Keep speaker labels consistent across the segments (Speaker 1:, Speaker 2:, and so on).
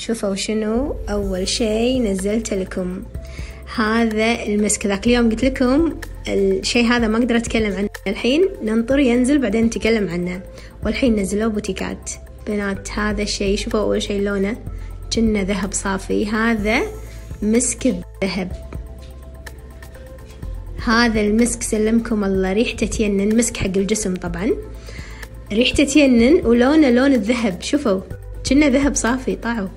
Speaker 1: شوفوا شنو أول شي نزلت لكم. هذا المسك ذاك اليوم قلت لكم الشيء هذا ما أقدر أتكلم عنه. الحين ننطر ينزل بعدين نتكلم عنه. والحين نزلوه بوتيكات. بنات هذا الشيء شوفوا أول شيء لونه. كنا ذهب صافي. هذا مسك الذهب. هذا المسك سلمكم الله. ريحته تينن. مسك حق الجسم طبعا. ريحته تينن ولونه لون الذهب. شوفوا كنا ذهب صافي. طاعوا.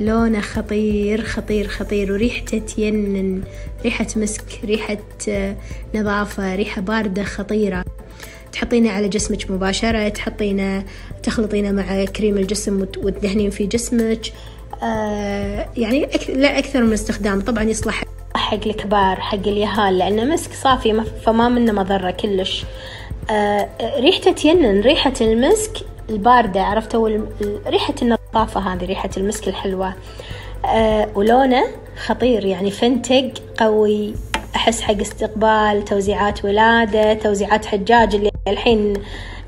Speaker 1: لونه خطير خطير خطير وريحته تينن. ريحة مسك ريحة نظافة ريحة باردة خطيرة. تحطينه على جسمك مباشرة تحطينه تخلطينه مع كريم الجسم وتدهنين في جسمك. آه يعني لا أكثر من استخدام. طبعا يصلح حق الكبار حق اليهال لأنه مسك صافي فما منه مضرة كلش. آه ريحته تينن. ريحة المسك الباردة عرفتوا ريحة النظافة. هذه ريحة المسك الحلوة. آه ولونه خطير يعني فنتق قوي. أحس حق استقبال توزيعات ولادة توزيعات حجاج اللي الحين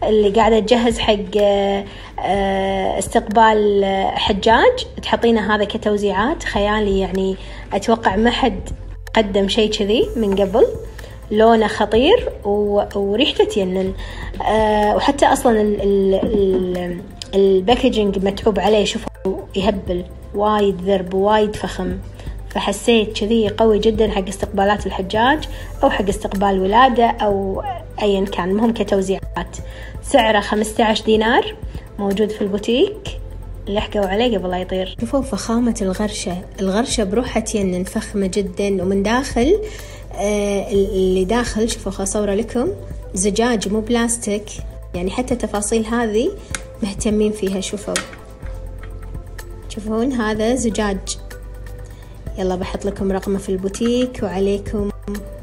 Speaker 1: اللي قاعدة تجهز حق آه، استقبال حجاج. تحطينه هذا كتوزيعات. خيالي يعني أتوقع ما حد قدم شيء كذي من قبل. لونه خطير وريحته تجنن أه وحتى أصلا ال packaging متعوب عليه شوفوا يهبل وايد ذرب وايد فخم. فحسيت كذي قوي جدا حق استقبالات الحجاج أو حق استقبال ولادة أو ايا كان. مهم كتوزيعات. سعره 15 دينار موجود في البوتيكات. الحقوا عليه قبل لا يطير. شوفوا فخامة الغرشة. الغرشة بروحها تينن فخمة جدا. ومن داخل آه اللي داخل شوفوا خصورة لكم. زجاج مو بلاستيك. يعني حتى التفاصيل هذه مهتمين فيها شوفوا. تشوفون هذا زجاج. يلا بحط لكم رقمه في البوتيك وعليكم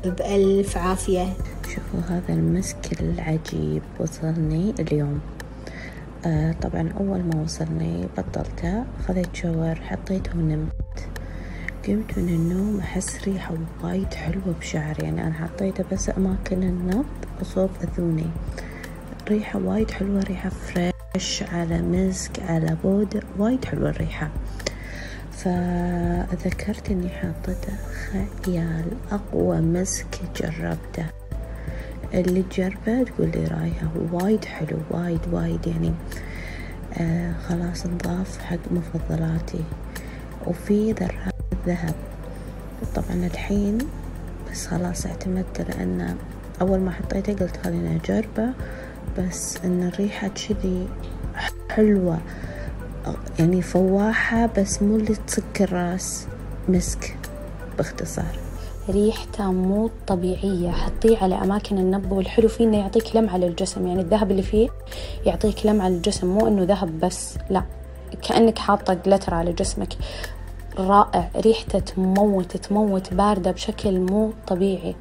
Speaker 1: بألف عافية.
Speaker 2: شوفوا هذا المسك العجيب وصلني اليوم. آه طبعا أول ما وصلني بطلته خذيت شاور حطيته ونمت قمت من النوم أحس ريحة وايد حلوة بشعري. يعني أنا حطيته بس أماكن النبض وصوب أذوني. ريحة وايد حلوة ريحة fresh على مسك على powder وايد حلوة الريحة. فذكرت إني حاطته خيال أقوى مسك جربته. اللي تجربه تقول لي رايها وايد حلو وايد وايد يعني آه خلاص نضاف حق مفضلاتي. وفي ذرات ذهب طبعا الحين بس خلاص اعتمدت لأن أول ما حطيته قلت خليني أجربه. بس إن الريحة كذي حلوة يعني فواحة بس مو اللي تسك الراس. مسك باختصار.
Speaker 3: ريحته مو طبيعية. حطيه على أماكن النبض والحلو فيه إنه يعطيك لمعة للجسم. يعني الذهب اللي فيه يعطيك لمعة للجسم مو إنه ذهب بس لا. كأنك حاطة جلتر على جسمك. رائع. ريحته تموت تموت باردة بشكل مو طبيعي.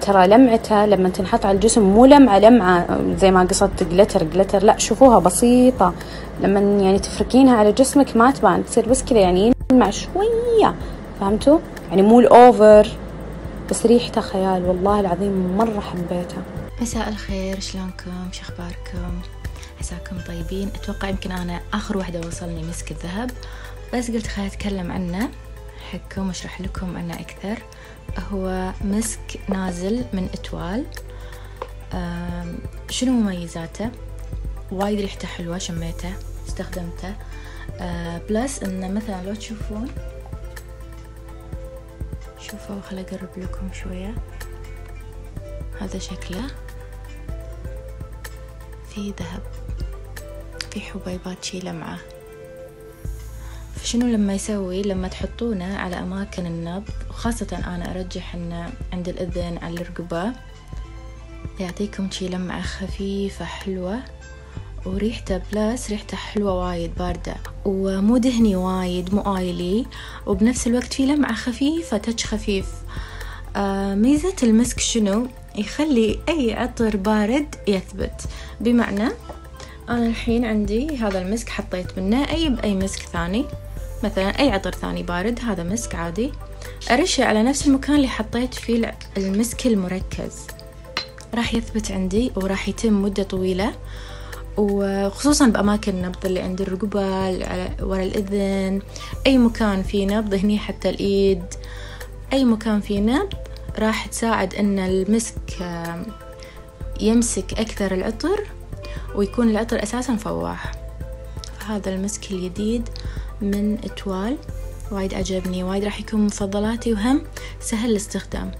Speaker 3: ترى لمعته لما تنحط على الجسم مو لمعة لمعة زي ما قصدت جلتر جلتر لا شوفوها بسيطة. لما يعني تفركينها على جسمك ما تبان تصير بس كذا يعني يلمع شوية. فهمتوا؟ يعني مو الأوفر بس ريحته خيال والله العظيم مرة حبيتها
Speaker 4: مساء الخير شلونكم؟ شو أخباركم؟ عساكم طيبين؟ أتوقع يمكن أنا آخر واحدة وصلني مسك الذهب بس قلت خليني اتكلم عنه. حقكم واشرح لكم عنه أكثر. هو مسك نازل من إتوال. شنو مميزاته؟ وايد ريحته حلوة شميته استخدمته. بلس إنه مثلا لو تشوفون شوفوا خل أقرب لكم شوية. هذا شكله. في ذهب في حبيبات شي لمعة فشنو لما يسوي لما تحطونه على أماكن النبض؟ وخاصة أنا أرجح إنه عند الأذن على الرقبة. يعطيكم شي لمعة خفيفة حلوة وريحته بلس ريحته حلوة وايد باردة. ومو دهني وايد مو آيلي وبنفس الوقت في لمعة خفيفة تتش خفيف. آه ميزة المسك شنو؟ يخلي أي عطر بارد يثبت. بمعنى أنا الحين عندي هذا المسك حطيت منه أي بأي مسك ثاني. مثلا أي عطر ثاني بارد هذا مسك عادي. أرشه على نفس المكان اللي حطيت فيه المسك المركز. راح يثبت عندي وراح يتم مدة طويلة. وخصوصا بأماكن النبض اللي عند الرقبة ورا الإذن. أي مكان فيه نبض هني حتى الإيد. أي مكان فيه نبض راح تساعد أن المسك يمسك أكثر العطر ويكون العطر أساسا فواح. هذا المسك الجديد من توال وايد عجبني. وايد راح يكون مفضلاتي وهم سهل الاستخدام.